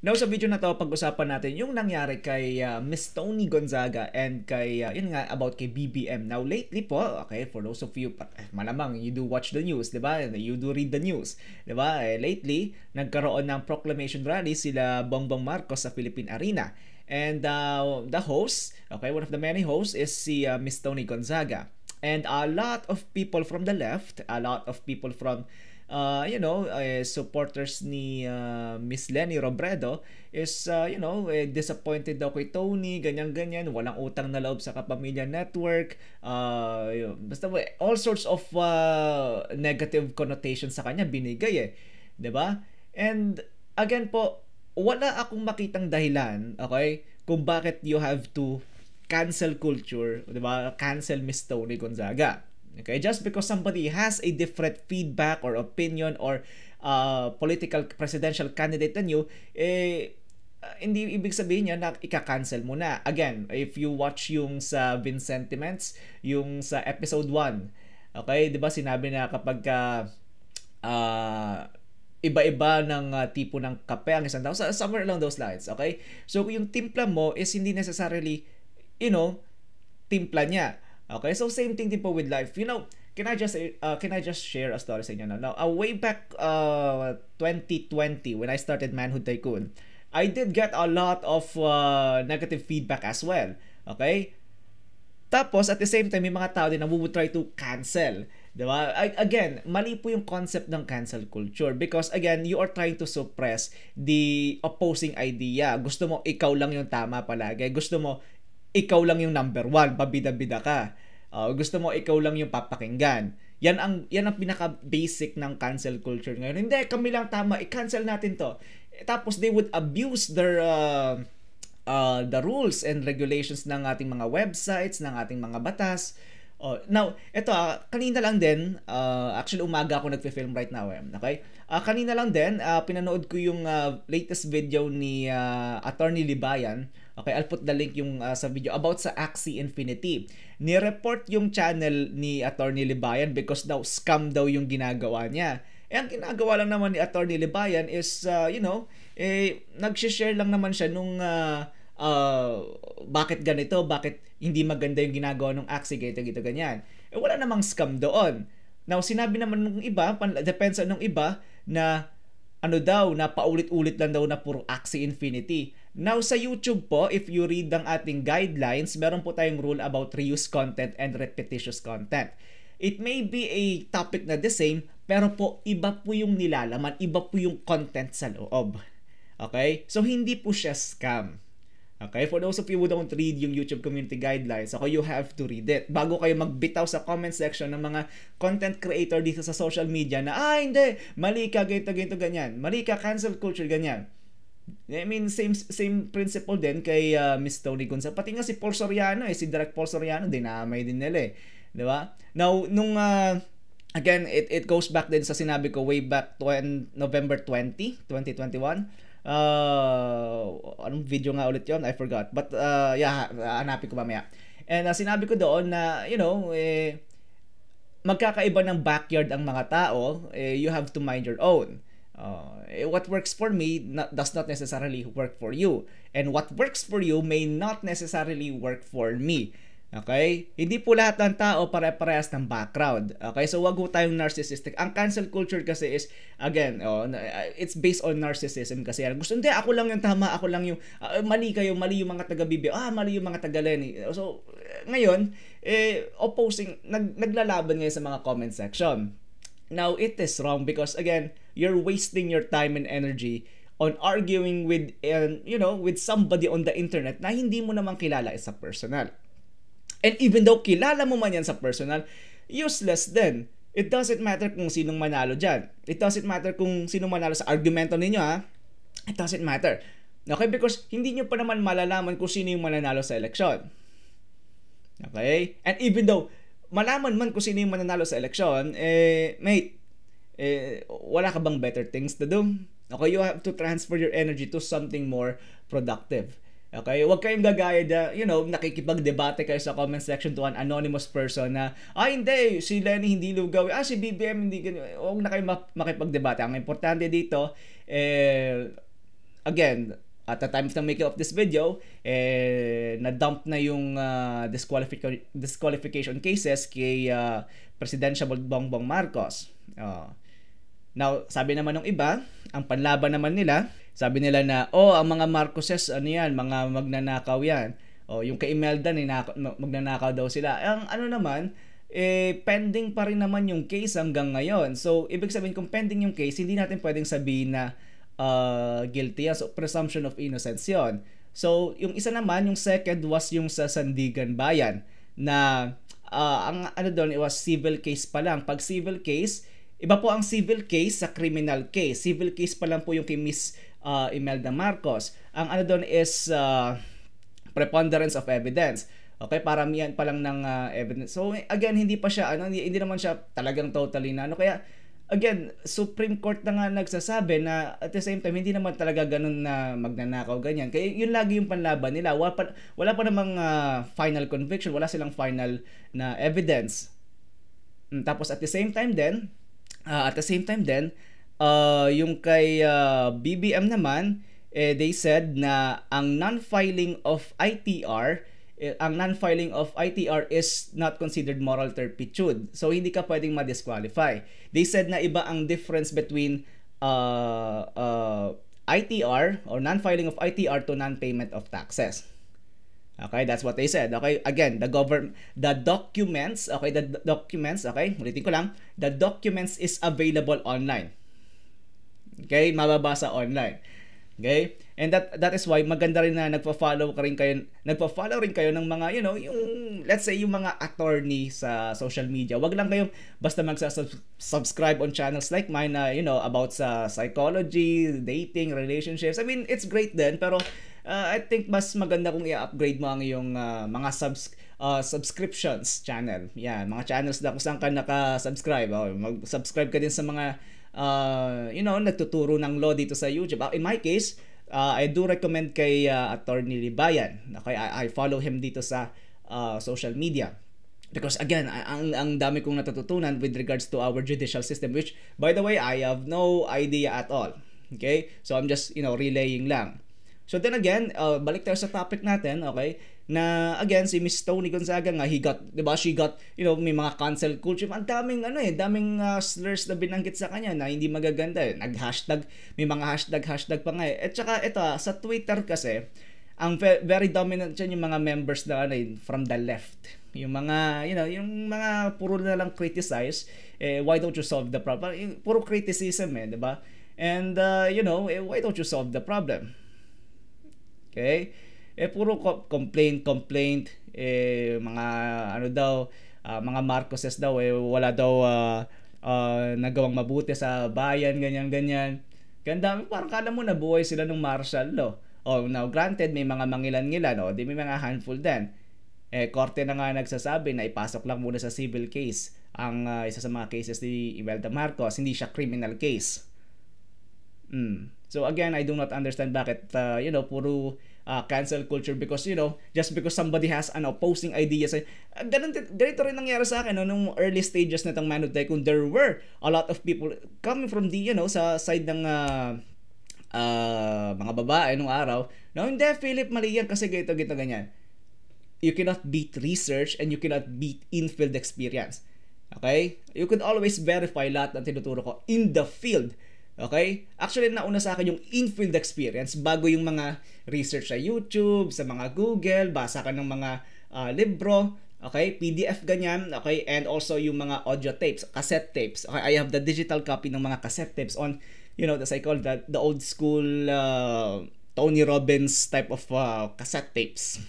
Now sa video na to, pag-usapan natin yung nangyari kay uh, Miss Tony Gonzaga and kay, uh, yun nga, about kay BBM. Now lately po, okay, for those of you, eh, malamang, you do watch the news, di ba? You do read the news, di ba? Eh, lately, nagkaroon ng proclamation rally sila Bongbong Marcos sa Philippine Arena. And uh, the host, okay, one of the many hosts is si uh, Miss Tony Gonzaga. And a lot of people from the left, a lot of people from uh, you know, uh, supporters ni uh, Miss Lenny Robredo is, uh, you know, eh, disappointed daw kay Tony, ganyan-ganyan, walang utang na loob sa Kapamilya Network, uh, yun, basta all sorts of uh, negative connotations sa kanya binigay eh. ba? And again po, wala akong makitang dahilan, okay, kung bakit you have to cancel culture, 'di ba? Cancel Miss Tony Gonzaga. Okay, just because somebody has a different feedback or opinion or uh, political presidential candidate than you, eh, hindi ibig sabihin niya na ika-cancel mo na. Again, if you watch yung sa Vincentiments, yung sa episode 1, okay, 'di ba sinabi na kapag uh, uh, iba-iba ng uh, tipo ng kape ang isang tao, somewhere along those lines, okay? So yung timpla mo is hindi necessarily, you know, timpla niya Okay, so same thing din po with life. You know, can I just uh, can I just share a story sa inyo now? Now, uh, way back uh, 2020 when I started Manhood Tycoon, I did get a lot of uh, negative feedback as well. Okay? Tapos, at the same time, may mga tao din na would try to cancel. Diba? Again, mali po yung concept ng cancel culture because again, you are trying to suppress the opposing idea. Gusto mo ikaw lang yung tama palagi. Gusto mo ikaw lang yung number one, pabida-bida ka. Uh, gusto mo ikaw lang yung papakinggan. Yan ang yan ang pinaka basic ng cancel culture ngayon. Hindi kami lang tama, i-cancel natin 'to. Tapos they would abuse their uh, uh, the rules and regulations ng ating mga websites, ng ating mga batas. Oh, now, ito uh, kanina lang din, uh, actually umaga ako nagfi-film right now eh. Okay? Uh, kanina lang din, uh, pinanood ko yung uh, latest video ni uh, Attorney Libayan. Okay, I'll put the link yung uh, sa video about sa Axie Infinity. Ni-report yung channel ni Attorney Libayan because daw scam daw yung ginagawa niya. Eh, ang ginagawa lang naman ni Attorney Libayan is, uh, you know, eh, nag-share lang naman siya nung uh, uh, bakit ganito, bakit hindi maganda yung ginagawa ng Axie, ganito, ganito, ganyan. Eh, wala namang scam doon. Now, sinabi naman ng iba, depends ng iba, na ano daw, na paulit-ulit lang daw na puro Axie Infinity. Now, sa YouTube po, if you read ang ating guidelines, meron po tayong rule about reuse content and repetitious content. It may be a topic na the same, pero po iba po yung nilalaman, iba po yung content sa loob. Okay? So, hindi po siya scam. Okay? For those of you who don't read yung YouTube community guidelines, ako you have to read it. Bago kayo magbitaw sa comment section ng mga content creator dito sa social media na, ah, hindi, mali ka, ganito, ganito, ganyan. Mali ka, cancel culture, ganyan. I mean, same same principle din kay uh, Miss Tony Gonzalez. Pati nga si Paul Soriano, eh, si Direct Paul Soriano, dinamay din nila eh. Di ba? Now, nung, uh, again, it, it goes back din sa sinabi ko way back to November 20, 2021 uh, anong video nga ulit yon I forgot. But uh, yeah, hanapin ko mamaya. And uh, sinabi ko doon na, you know, eh, magkakaiba ng backyard ang mga tao, eh, you have to mind your own. Uh, what works for me not, does not necessarily work for you. And what works for you may not necessarily work for me. Okay? Hindi po lahat ng tao pare-parehas ng background. Okay? So wag ho tayong narcissistic. Ang cancel culture kasi is again, oh, it's based on narcissism kasi. Gusto hindi ako lang yung tama, ako lang yung uh, mali kayo, mali yung mga taga BBM, ah mali yung mga taga Lenny. So ngayon, eh opposing nag, naglalaban ngayon sa mga comment section. Now it is wrong because again, you're wasting your time and energy on arguing with uh, you know, with somebody on the internet na hindi mo naman kilala sa personal. And even though kilala mo man yan sa personal, useless din. It doesn't matter kung sinong manalo dyan. It doesn't matter kung sinong manalo sa argumento ninyo ha. It doesn't matter. Okay? Because hindi nyo pa naman malalaman kung sino yung mananalo sa eleksyon. Okay? And even though malaman man kung sino yung mananalo sa eleksyon, eh, mate, eh, wala ka bang better things to do? Okay, you have to transfer your energy to something more productive. Okay? Huwag kayong gagaya na, you know, nakikipag-debate kayo sa comment section to an anonymous person na, ah, hindi, si Lenny hindi lugaw. Ah, si BBM hindi. Huwag na kayo makipag-debate. Ang importante dito, eh, again, at the time of the making of this video, eh, na-dump na yung uh, disqualific- disqualification cases kay uh, Presidential Bongbong Marcos. Uh, now, sabi naman ng iba, ang panlaban naman nila, sabi nila na, oh, ang mga Marcoses, ano yan, mga magnanakaw yan. Oh, yung kay Imelda, ninaka- magnanakaw daw sila. Ang ano naman, eh, pending pa rin naman yung case hanggang ngayon. So, ibig sabihin, kung pending yung case, hindi natin pwedeng sabihin na uh, guilty yan. So, presumption of innocence yon. So, yung isa naman, yung second was yung sa Sandigan Bayan na uh, ang ano doon, it was civil case pa lang. Pag civil case, iba po ang civil case sa criminal case. Civil case pa lang po yung kay Miss uh, Imelda Marcos. Ang ano doon is uh, preponderance of evidence. Okay, paramihan pa lang ng uh, evidence. So again, hindi pa siya ano, hindi, naman siya talagang totally na ano kaya again, Supreme Court na nga nagsasabi na at the same time hindi naman talaga ganun na magnanakaw ganyan. Kaya yun lagi yung panlaban nila. Wala pa, wala pa namang uh, final conviction, wala silang final na evidence. Hmm, tapos at the same time then, uh, at the same time then, uh, yung kay uh, BBM naman, eh, they said na ang non-filing of ITR Eh, ang non-filing of ITR is not considered moral turpitude. So, hindi ka pwedeng ma-disqualify. They said na iba ang difference between uh, uh, ITR or non-filing of ITR to non-payment of taxes. Okay, that's what they said. Okay, again, the government, the documents, okay, the documents, okay, ulitin ko lang, the documents is available online. Okay, mababasa online. Okay? And that that is why maganda rin na nagfa-follow ka rin kayo, nagfa-follow rin kayo ng mga, you know, yung let's say yung mga attorney sa social media. Wag lang kayong basta magsa-subscribe on channels like mine na, you know, about sa psychology, dating, relationships. I mean, it's great din pero uh, I think mas maganda kung i-upgrade mo ang iyong uh, mga subs uh, subscriptions channel. Yan, mga channels na kung saan ka naka-subscribe. Oh, mag-subscribe ka din sa mga uh, you know, nagtuturo ng law dito sa YouTube. In my case, uh, I do recommend kay uh, Attorney Libayan. Okay, I, I follow him dito sa uh, social media. Because again, ang, ang dami kong natututunan with regards to our judicial system, which, by the way, I have no idea at all. Okay? So, I'm just, you know, relaying lang. So, then again, uh, balik tayo sa topic natin, okay? Na again si Miss Tony Gonzaga nga he got 'di ba she got you know may mga cancel culture. Ang daming ano eh daming uh, slurs na binanggit sa kanya na hindi magaganda eh. nag hashtag may mga hashtag hashtag pa nga eh. At saka ito sa Twitter kasi ang very dominant dyan yung mga members na ano from the left. Yung mga you know yung mga puro na lang criticize eh why don't you solve the problem? Puro criticism eh 'di ba? And uh, you know eh, why don't you solve the problem? Okay eh puro complaint complaint. Eh mga ano daw uh, mga Marcoses daw eh wala daw uh, uh, nagawang mabuti sa bayan ganyan ganyan. Ganda parang kala mo nabuhay sila ng martial law oh now granted may mga mangilan-ngilan oh di may mga handful din. Eh korte na nga nagsasabi na ipasok lang muna sa civil case ang uh, isa sa mga cases ni Imelda Marcos. Hindi siya criminal case. Mm. so again I do not understand bakit uh, you know puro uh, cancel culture because you know just because somebody has an opposing idea sa uh, ganun ganito rin nangyari sa akin no, nung early stages nitong Manu Tycoon there were a lot of people coming from the you know sa side ng uh, uh, mga babae nung araw no hindi Philip mali yan kasi ganito ganito ganyan. You cannot beat research and you cannot beat in-field experience. Okay? You could always verify lahat ng tinuturo ko in the field Okay? Actually, nauna sa akin yung in-field experience bago yung mga research sa YouTube, sa mga Google, basa ka ng mga uh, libro, okay? PDF ganyan, okay? And also yung mga audio tapes, cassette tapes. Okay, I have the digital copy ng mga cassette tapes on, you know, as I call that, the old school uh, Tony Robbins type of uh, cassette tapes.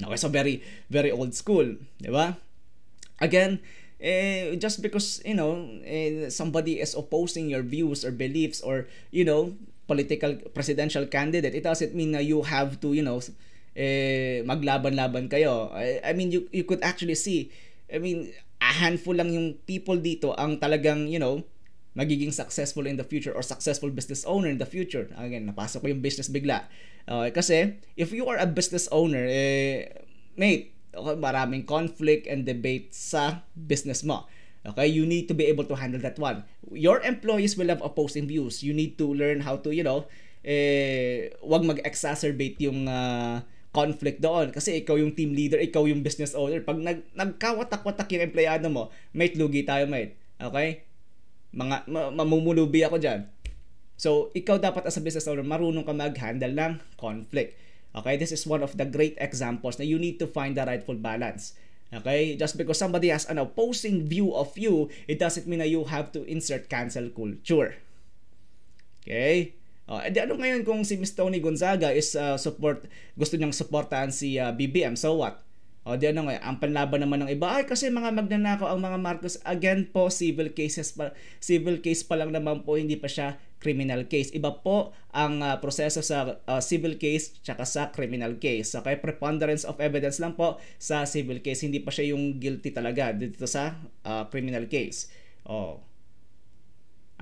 Okay, so very, very old school. Di ba? Again, eh, just because you know eh, somebody is opposing your views or beliefs or you know political presidential candidate it doesn't mean na you have to you know eh, maglaban-laban kayo I, I mean you you could actually see I mean a handful lang yung people dito ang talagang you know magiging successful in the future or successful business owner in the future. Again, napasok ko yung business bigla. Uh, kasi, if you are a business owner, eh, mate, Okay, maraming conflict and debate sa business mo. Okay, you need to be able to handle that one. Your employees will have opposing views. You need to learn how to, you know, eh, wag mag-exacerbate yung uh, conflict doon kasi ikaw yung team leader, ikaw yung business owner. Pag nag nagkawatak-watak yung empleyado mo, mate, lugi tayo, mate. Okay? Mga ma- mamumulubi ako diyan. So, ikaw dapat as a business owner, marunong ka mag-handle ng conflict. Okay? This is one of the great examples na you need to find the rightful balance. Okay? Just because somebody has an opposing view of you, it doesn't mean that you have to insert cancel culture. Okay? Uh, edi ano ngayon kung si Miss Tony Gonzaga is uh, support gusto niyang suportahan si uh, BBM so what? O di ano ngayon, ang panlaban naman ng iba ay kasi mga magnanakaw ang mga Marcos again po civil cases pa civil case pa lang naman po hindi pa siya criminal case. Iba po ang uh, proseso sa uh, civil case tsaka sa criminal case. Okay, preponderance of evidence lang po sa civil case, hindi pa siya yung guilty talaga dito sa uh, criminal case. Oh.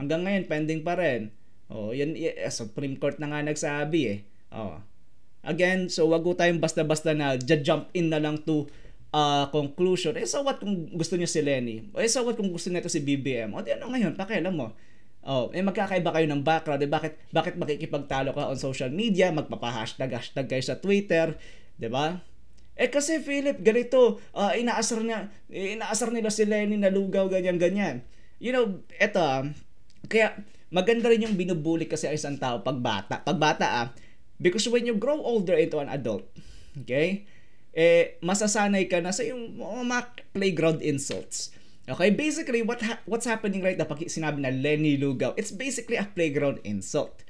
Hanggang ngayon pending pa rin. Oh, yan eh, Supreme Court na nga nagsabi eh. Oh. Again, so wag ko tayong basta-basta na jump in na lang to uh, conclusion. Eh, so what kung gusto niyo si Lenny? Eh, so what kung gusto niya to si BBM? O, di ano ngayon? Pakialam mo. Oh, eh magkakaiba kayo ng background. Eh, bakit bakit makikipagtalo ka on social media, magpapa-hashtag hashtag kayo sa Twitter, 'di ba? Eh kasi Philip, ganito, uh, inaasar niya, inaasar nila si Lenny na lugaw ganyan ganyan. You know, eto, kaya maganda rin yung binubuli kasi ang isang tao pag bata. Pag bata ah, because when you grow older into an adult, okay, eh, masasanay ka na sa yung mga playground insults. Okay, basically, what ha- what's happening right na sinabi na Lenny Lugaw, it's basically a playground insult.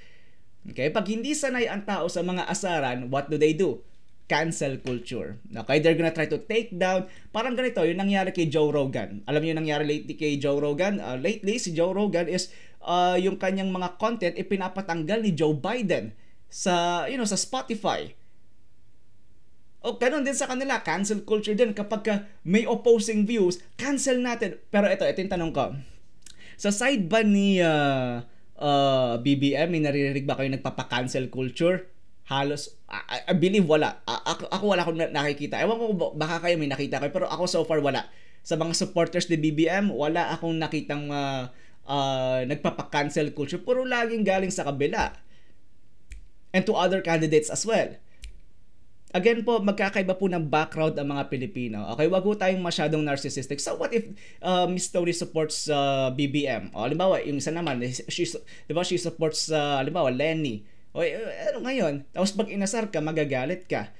Okay, pag hindi sanay ang tao sa mga asaran, what do they do? cancel culture. Okay, they're gonna try to take down, parang ganito, yung nangyari kay Joe Rogan. Alam niyo nangyari lately kay Joe Rogan? Uh, lately, si Joe Rogan is uh, yung kanyang mga content ipinapatanggal ni Joe Biden sa, you know, sa Spotify. O ganun din sa kanila, cancel culture din. Kapag ka may opposing views, cancel natin. Pero ito, ito yung tanong ko. Sa side ba ni uh, uh, BBM, may naririnig ba kayo nagpapa-cancel culture? halos I, I believe wala. ako, ako wala akong nakikita. Ewan ko baka kayo may nakita kayo pero ako so far wala. Sa mga supporters ni BBM, wala akong nakitang uh, uh, nagpapa-cancel culture. Puro laging galing sa kabila. And to other candidates as well. Again po, magkakaiba po ng background ang mga Pilipino. Okay, wag po tayong masyadong narcissistic. So what if uh, Miss Tony supports uh, BBM? O, halimbawa, yung isa naman, she, di ba, she supports, uh, halimbawa, Lenny o eh, ano ngayon? Tapos pag inasar ka, magagalit ka.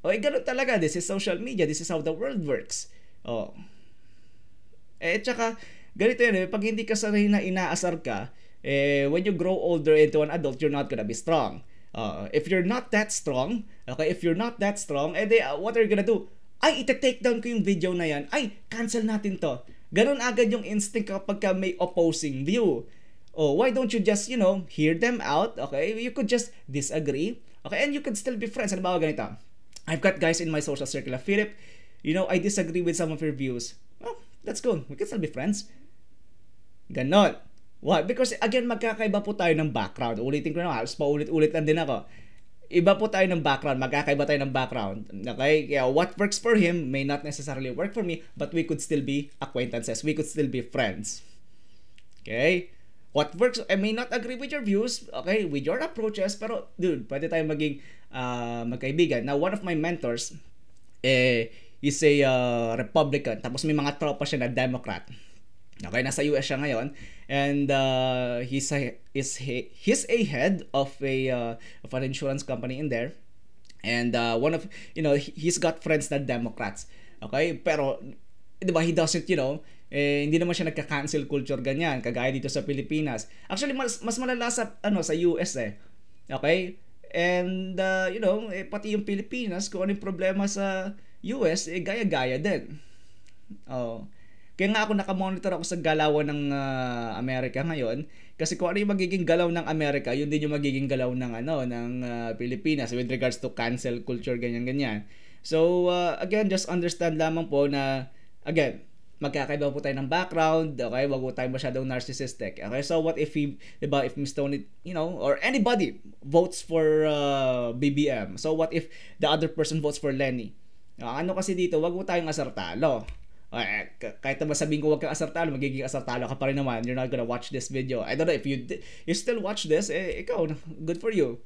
O eh, ganun talaga. This is social media. This is how the world works. O. Eh, tsaka, ganito yan eh. Pag hindi ka sanay na inaasar ka, eh, when you grow older into an adult, you're not gonna be strong. Uh, if you're not that strong, okay, if you're not that strong, eh, they, uh, what are you gonna do? Ay, ita-take down ko yung video na yan. Ay, cancel natin to. Ganon agad yung instinct kapag ka may opposing view. Oh, why don't you just, you know, hear them out, okay? You could just disagree, okay? And you could still be friends. Ba ganito? I've got guys in my social circle. Philip, you know, I disagree with some of your views. Well, that's good. We can still be friends. Ganon. Why? Because again, magkakaiba po tayo ng background. Ulitin ko na, halos paulit-ulit lang din ako. Iba po tayo ng background, magkakaiba tayo ng background. Okay? Kaya what works for him may not necessarily work for me, but we could still be acquaintances. We could still be friends. Okay? what works, I may not agree with your views, okay, with your approaches, pero dude, pwede tayong maging uh, magkaibigan. Now, one of my mentors, eh, is a uh, Republican, tapos may mga tropa siya na Democrat. Okay, nasa US siya ngayon and uh, he's a, is he, he's a head of a uh, of an insurance company in there. And uh, one of you know, he's got friends na Democrats. Okay? Pero 'di ba, he doesn't, you know, eh, hindi naman siya nagka-cancel culture ganyan, kagaya dito sa Pilipinas. Actually, mas, mas malala sa, ano, sa US eh. Okay? And, uh, you know, eh, pati yung Pilipinas, kung ano yung problema sa US, eh, gaya-gaya din. Oh. Kaya nga ako nakamonitor ako sa galawan ng uh, Amerika ngayon kasi kung ano yung magiging galaw ng Amerika, yun din yung magiging galaw ng ano ng uh, Pilipinas with regards to cancel culture ganyan ganyan. So uh, again, just understand lamang po na again, magkakaiba po tayo ng background, okay? Wag po tayo masyadong narcissistic. Okay? So what if he, 'di ba, if Miss Tony, you know, or anybody votes for uh, BBM. So what if the other person votes for Lenny? Uh, ano kasi dito, wag po tayong asartalo. Eh, kahit naman sabihin ko huwag kang asartalo, magiging asartalo ka pa rin naman. You're not gonna watch this video. I don't know if you you still watch this, eh, ikaw, good for you.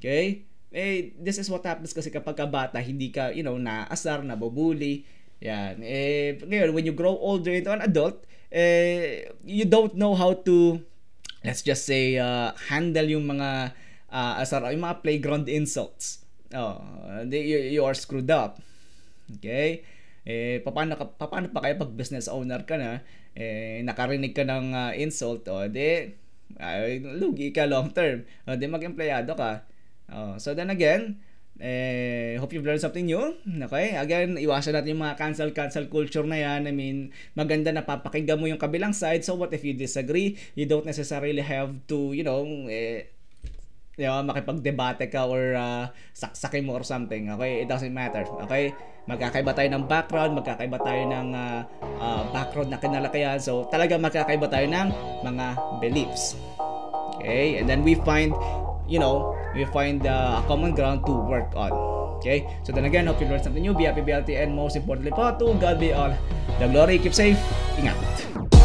Okay? Eh, this is what happens kasi kapag ka bata, hindi ka, you know, naasar, nabubuli. Yan. Eh, ngayon, when you grow older into an adult, eh, you don't know how to, let's just say, uh, handle yung mga uh, asar, yung mga playground insults. Oh, you, you are screwed up. Okay? Eh paano ka paano pa kaya pag business owner ka na eh nakarinig ka ng uh, insult o de ay, lugi ka long term o di mag-empleyado ka oh, so then again eh, hope you've learned something new. Okay? Again, iwasan natin yung mga cancel-cancel culture na yan. I mean, maganda na papakinggan mo yung kabilang side. So what if you disagree? You don't necessarily have to, you know, eh, you know, makipag-debate ka or uh, saksakin mo or something. Okay? It doesn't matter. Okay? Magkakaiba tayo ng background, magkakaiba tayo ng uh, uh, background na kinalakayan. So, talaga magkakaiba tayo ng mga beliefs. Okay? And then we find, you know, we find uh, a common ground to work on. Okay? So then again, hope you learned something new. Be happy, be healthy, and most importantly po, to God be all the glory. Keep safe. Ingat.